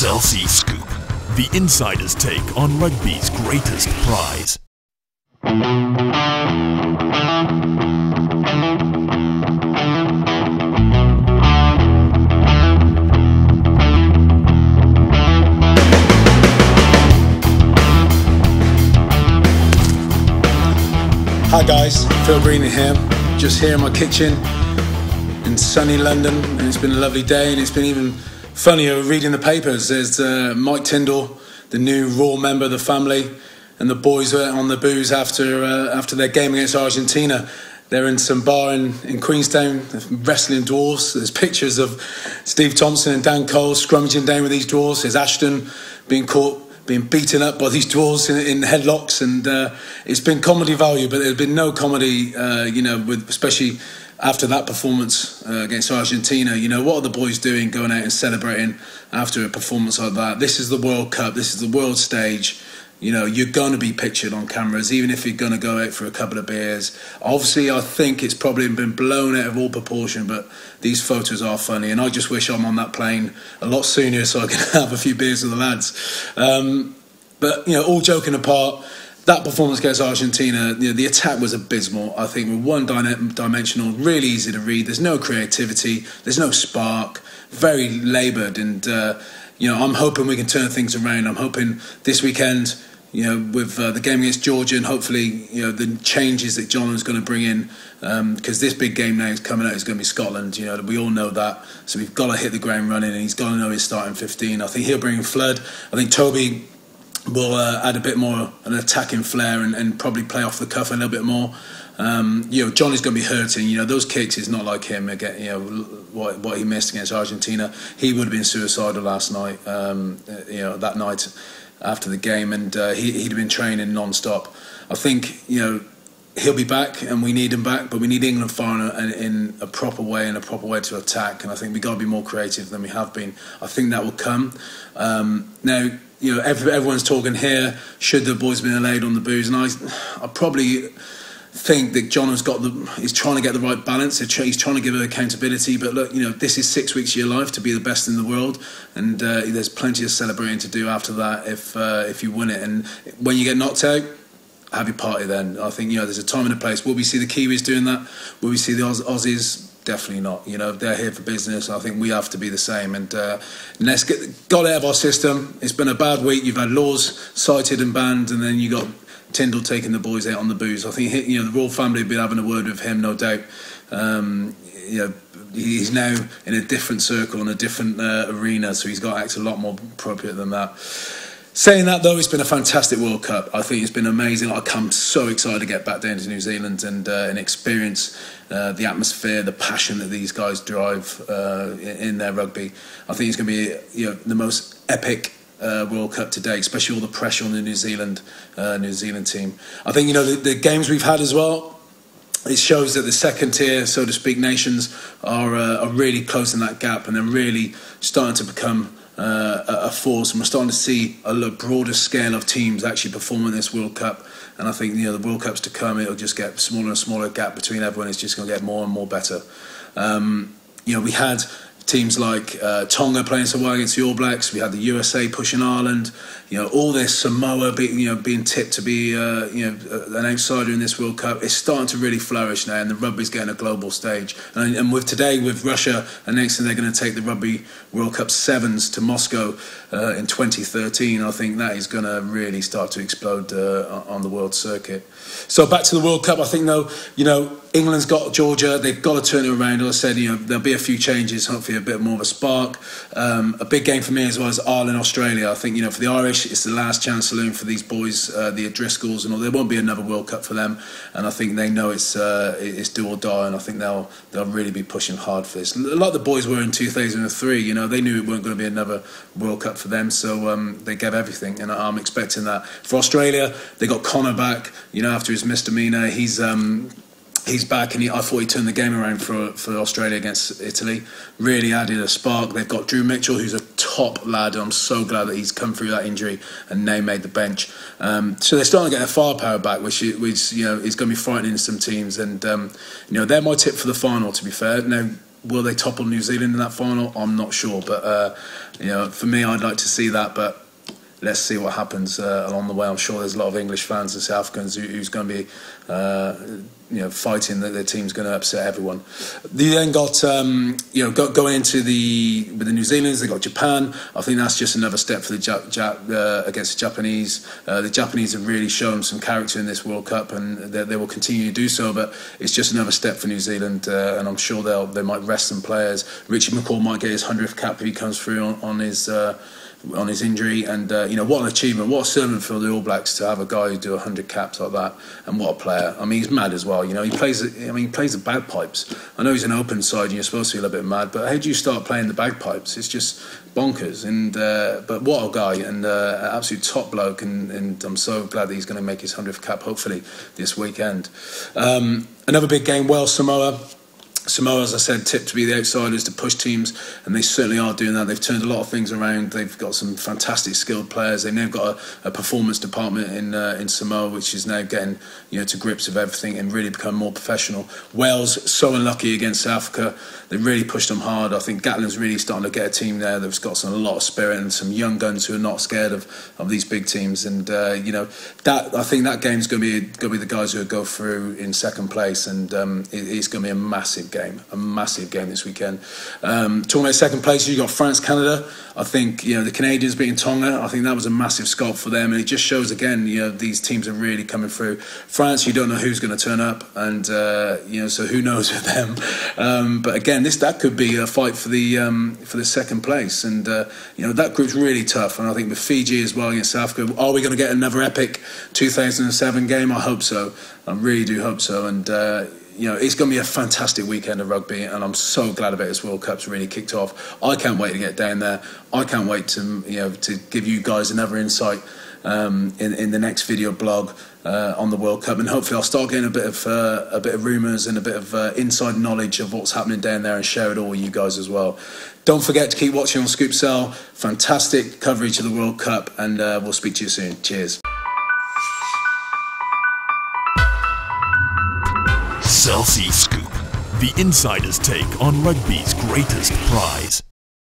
Cell C Scoop, the insider's take on rugby's greatest prize. Hi guys, Phil Greening here. Just here in my kitchen in sunny London, and it's been a lovely day, and it's been even funnier reading the papers. There's uh, Mike Tindall, the new Raw member of the family, and the boys were on the booze after uh, after their game against Argentina. They're in some bar in, in Queenstown, wrestling dwarfs. There's pictures of Steve Thompson and Dan Cole scrummaging down with these dwarfs. There's Ashton being caught being beaten up by these dwarves in, in headlocks, and uh, it's been comedy value, but there's been no comedy, uh, you know, with especially after that performance uh, against Argentina, you know, what are the boys doing going out and celebrating after a performance like that? This is the World Cup, this is the world stage. You know, you're going to be pictured on cameras, even if you're going to go out for a couple of beers. Obviously, I think it's probably been blown out of all proportion, but these photos are funny. And I just wish I'm on that plane a lot sooner so I can have a few beers with the lads. Um, but, you know, all joking apart, that performance against Argentina, you know, the attack was abysmal. I think we're one dimensional, really easy to read. There's no creativity, there's no spark, very laboured. And, uh, you know, I'm hoping we can turn things around. I'm hoping this weekend, you know, with uh, the game against Georgia and hopefully, you know, the changes that John is going to bring in, because um, this big game now is coming out is going to be Scotland. You know, we all know that. So we've got to hit the ground running, and he's got to know his starting 15. I think he'll bring in Flood. I think Toby will uh, add a bit more an attacking flair and, and, probably play off the cuff a little bit more. Um, you know, Johnny's going to be hurting. You know, those kicks is not like him. Again, you know what what he missed against Argentina. He would have been suicidal last night. Um, you know, that night after the game, and uh, he, he'd have been training non-stop. I think you know he'll be back, and we need him back, but we need England far in, in a proper way and a proper way to attack. And I think we've got to be more creative than we have been. I think that will come. Um, now you know, every, everyone's talking here. Should the boys been allowed on the booze? And I, I probably think that John has got the. He's trying to get the right balance. He's trying to give her accountability. But look, you know, this is six weeks of your life to be the best in the world, and uh, there's plenty of celebrating to do after that if uh, if you win it. And when you get knocked out. Have your party then. I think you know there's a time and a place. Will we see the Kiwis doing that? Will we see the Auss- Aussies definitely not. You know, they're here for business. I think we have to be the same. And uh, let's get got out of our system. It's been a bad week. You've had Lawes cited and banned, and then you got Tindall taking the boys out on the booze. I think you know the royal family have been having a word with him, no doubt. Um, you know, he's now in a different circle in a different uh, arena, so he's got to act a lot more appropriate than that. Saying that though, it's been a fantastic World Cup. I think it's been amazing. I come so excited to get back down to New Zealand and uh, and experience uh, the atmosphere, the passion that these guys drive uh, in, their rugby. I think it's going to be you know the most epic uh, World Cup to date, especially all the pressure on the New Zealand uh, New Zealand team. I think you know the, the, games we've had as well. It shows that the second tier, so to speak, nations are uh, are really closing that gap and they're really starting to become uh, a force, and we're starting to see a broader scale of teams actually performing this World Cup. And I think you know the World Cups to come, it'll just get smaller and smaller gap between everyone. It's just going to get more and more better. Um, you know, we had teams like uh, Tonga playing so well against the All Blacks. We had the USA pushing Ireland. You know, all this Samoa, you know, being tipped to be uh, you know an outsider in this World Cup. It's starting to really flourish now, and the rugby's getting a global stage. And, and with today, with Russia announcing they're going to take the Rugby World Cup sevens to Moscow uh, in 2013, I think that is going to really start to explode uh, on the world circuit. So back to the World Cup. I think though, you know, England's got Georgia. They've got to turn it around. As I said, you know, there'll be a few changes. Hopefully, a bit more of a spark. Um, a big game for me as well as Ireland, Australia. I think you know for the Irish, it's the last chance saloon for these boys, uh, the O'Driscolls, and all. There won't be another World Cup for them, and I think they know it's uh, it's do or die, and I think they'll they'll really be pushing hard for this. A lot of the boys were in 2003. You know, they knew it weren't going to be another World Cup for them, so um, they gave everything, and I'm expecting that for Australia. They got Connor back. You know, after his misdemeanor, he's. Um, he's back and he, I thought he turned the game around for for Australia against Italy. Really added a spark. They've got Drew Mitchell, who's a top lad. I'm so glad that he's come through that injury and now made the bench. Um, so they're starting to get their firepower back, which which you know is going to be frightening some teams. And um, you know they're my tip for the final. To be fair, now will they topple New Zealand in that final? I'm not sure, but uh, you know, for me, I'd like to see that, but let's see what happens uh, along the way. I'm sure there's a lot of English fans and South Africans who, who's going to be, uh, you know, fighting that their team's going to upset everyone. They then got, um, you know, go, going into the with the New Zealanders, they got Japan. I think that's just another step for the Jap, Jap, uh, against the Japanese. Uh, the Japanese have really shown some character in this World Cup, and they, they will continue to do so. But it's just another step for New Zealand, uh, and I'm sure they'll they might rest some players. Richie McCaw might get his hundredth cap if he comes through on, on his uh, on his injury. And uh, you know what an achievement, what a servant for the All Blacks to have a guy who do hundred caps like that, and what a player. I mean, he's mad as well. You know, he plays. I mean, he plays the bagpipes. I know he's an open side, and you're supposed to be a little bit mad, but how do you start playing the bagpipes? It's just bonkers. And uh, but what a guy, and uh, absolute top bloke. And, and I'm so glad that he's going to make his hundredth cap, hopefully this weekend. Um, another big game, Wales Samoa. Samoa, as I said, tipped to be the outsiders to push teams, and they certainly are doing that. They've turned a lot of things around. They've got some fantastic skilled players. They've now got a, a performance department in uh, in Samoa, which is now getting you know to grips of everything and really become more professional. Wales so unlucky against South Africa. They really pushed them hard. I think Gatland's really starting to get a team there that's got some a lot of spirit and some young guns who are not scared of, of these big teams. And uh, you know that I think that game's going to be going to be the guys who go through in second place, and um, it, it's going to be a massive game, a massive game this weekend. Um, talking about second place, you got France, Canada. I think you know the Canadians beating Tonga. I think that was a massive scalp for them, and it just shows again, you know, these teams are really coming through. France, you don't know who's going to turn up, and uh, you know, so who knows with them. Um, but again, this that could be a fight for the um, for the second place, and uh, you know that group's really tough. And I think with Fiji as well against South Africa, are we going to get another epic 2007 game? I hope so. I really do hope so, and. Uh, you know, it's going to be a fantastic weekend of rugby, and I'm so glad about this World Cup's really kicked off. I can't wait to get down there. I can't wait to you know to give you guys another insight um, in in the next video blog uh, on the World Cup, and hopefully I'll start getting a bit of uh, a bit of rumours and a bit of uh, inside knowledge of what's happening down there, and share it all with you guys as well. Don't forget to keep watching on Scoop Cell. Fantastic coverage of the World Cup, and uh, we'll speak to you soon. Cheers. Cell C Scoop, the insider's take on rugby's greatest prize.